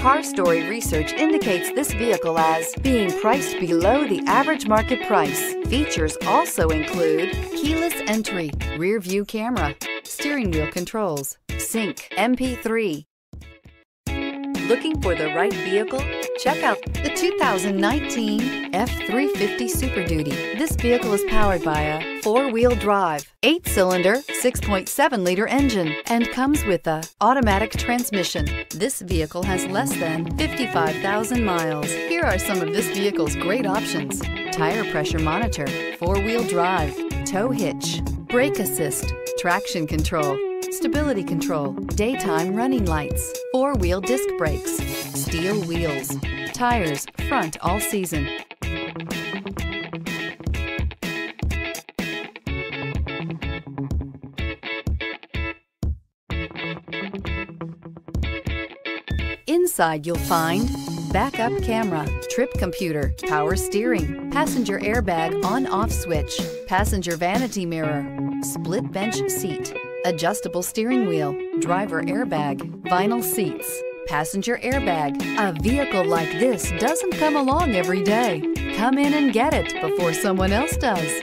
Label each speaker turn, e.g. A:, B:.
A: Car Story research indicates this vehicle as being priced below the average market price. Features also include keyless entry, rear view camera, steering wheel controls, sync, MP3. Looking for the right vehicle? Check out the 2019 F350 Super Duty. This vehicle is powered by a four-wheel drive, eight-cylinder, 6.7-liter engine, and comes with a automatic transmission. This vehicle has less than 55,000 miles. Here are some of this vehicle's great options. Tire pressure monitor, four-wheel drive, tow hitch, brake assist, traction control, stability control, daytime running lights, four-wheel disc brakes, steel wheels, tires, front all season. Inside you'll find backup camera, trip computer, power steering, passenger airbag on-off switch, passenger vanity mirror, split bench seat, adjustable steering wheel, driver airbag, vinyl seats, passenger airbag. A vehicle like this doesn't come along every day. Come in and get it before someone else does.